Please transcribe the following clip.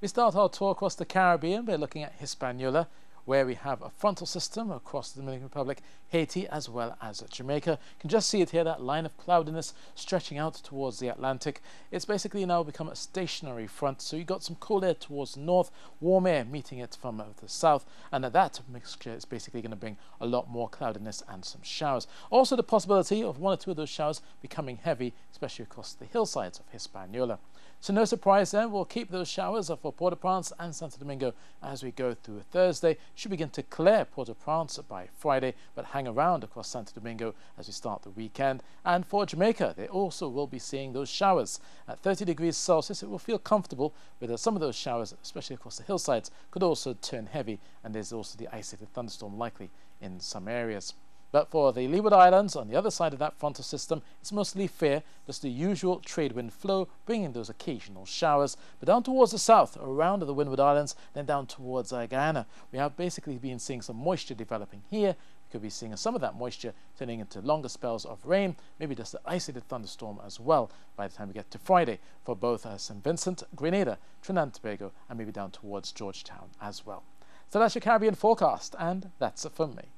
We start our tour across the Caribbean. By looking at Hispaniola, where we have a frontal system across the Dominican Republic, Haiti, as well as Jamaica. You can just see it here, that line of cloudiness stretching out towards the Atlantic. It's basically now become a stationary front, so you've got some cool air towards the north, warm air meeting it from uh, the south, and that mixture is basically going to bring a lot more cloudiness and some showers. Also, the possibility of one or two of those showers becoming heavy, especially across the hillsides of Hispaniola. So no surprise then, we'll keep those showers for Port-au-Prince and Santo Domingo as we go through Thursday. Should begin to clear Port-au-Prince by Friday, but hang around across Santo Domingo as we start the weekend. And for Jamaica, they also will be seeing those showers. At 30 degrees Celsius, it will feel comfortable, but some of those showers, especially across the hillsides, could also turn heavy, and there's also the isolated thunderstorm likely in some areas. But for the Leeward Islands, on the other side of that frontal system, it's mostly fair, just the usual trade wind flow, bringing those occasional showers. But down towards the south, around the Windward Islands, then down towards uh, Guyana, we have basically been seeing some moisture developing here. We could be seeing some of that moisture turning into longer spells of rain, maybe just an isolated thunderstorm as well by the time we get to Friday for both uh, St. Vincent, Grenada, Trinidad and Tobago, and maybe down towards Georgetown as well. So that's your Caribbean forecast, and that's it from me.